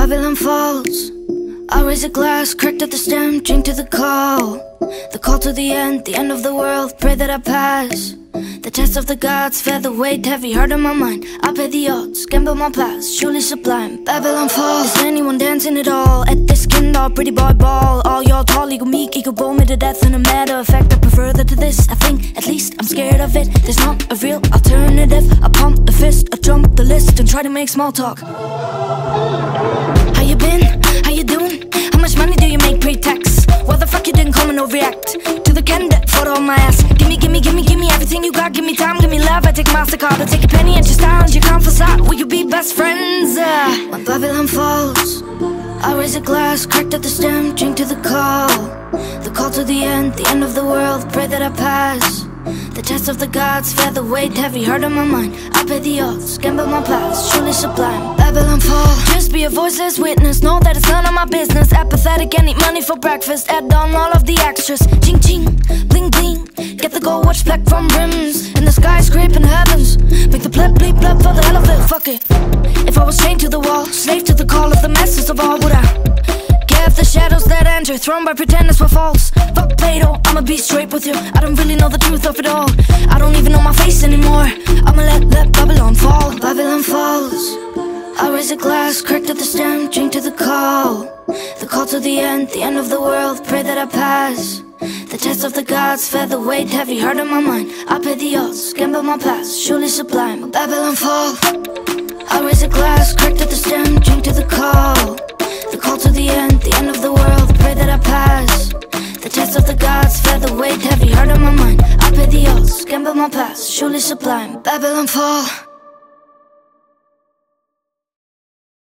Babylon falls. I raise a glass, cracked at the stem, drink to the call. The call to the end, the end of the world, pray that I pass. The test of the gods, featherweight, heavy heart on my mind. I pay the odds, gamble my past, surely sublime. Babylon falls. Anyone dancing at all? At this ken-doll, pretty boy ball. All y'all tall, eagle meek, eagle bow me to death. In a matter of fact, I prefer that to this. I think, at least, I'm scared of it. There's not a real alternative. I pump a fist, I jump the list, and try to make small talk. How you been? How you doing? How much money do you make pre-tax? Why the fuck you didn't come and overreact To the candidate photo on my ass Gimme, gimme, gimme, gimme everything you got Give me time, give me love I take MasterCard I take a penny and your style and your can't facade Will you be best friends? Uh, when Babylon falls I raise a glass, cracked at the stem Drink to the call The call to the end, the end of the world Pray that I pass the test of the gods, featherweight, heavy heart on my mind. I pay the odds, gamble my past, truly sublime. Be a voiceless witness, know that it's none of my business. Apathetic, and eat money for breakfast. Add on all of the extras. Ching ching, bling bling. Get the gold watch black from rims. In the skyscraping heavens. Make the blip bleep blip for the hell of it. Fuck it. If I was chained to the wall, slave to the call of the masses of all, would I? Give the shadows that enter, thrown by pretenders were false. Fuck Plato, I'ma be straight with you. I don't really know the truth of it all. I don't even know my face anymore. I raise a glass, cracked at the stem, drink to the call. The call to the end, the end of the world, pray that I pass. The test of the gods, featherweight, heavy heart on my mind. I pay the odds, gamble my past, surely sublime. Babylon fall. I raise a glass, cracked at the stem, drink to the call. The call to the end, the end of the world, pray that I pass. The test of the gods, featherweight, heavy heart on my mind. I pay the odds, gamble my past, surely sublime. Babylon fall.